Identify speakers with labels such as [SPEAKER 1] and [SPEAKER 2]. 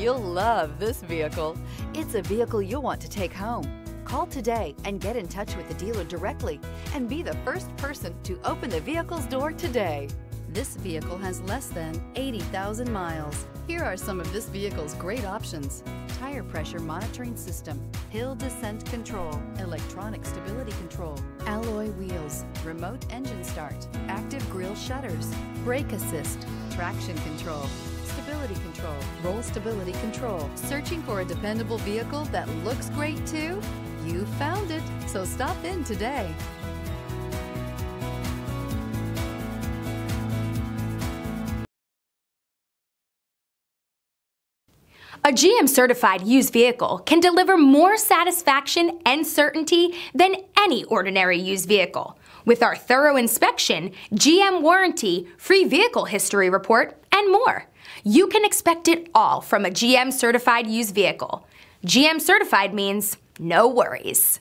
[SPEAKER 1] You'll love this vehicle. It's a vehicle you'll want to take home. Call today and get in touch with the dealer directly and be the first person to open the vehicle's door today. This vehicle has less than 80,000 miles. Here are some of this vehicle's great options. Tire pressure monitoring system, hill descent control, electronic stability control, alloy wheels, remote engine start, active grille shutters, brake assist, traction control, stability control, roll stability control. Searching for a dependable vehicle that looks great too? You found it, so stop in today.
[SPEAKER 2] A GM certified used vehicle can deliver more satisfaction and certainty than any ordinary used vehicle. With our thorough inspection, GM warranty, free vehicle history report, and more. You can expect it all from a GM certified used vehicle. GM certified means no worries.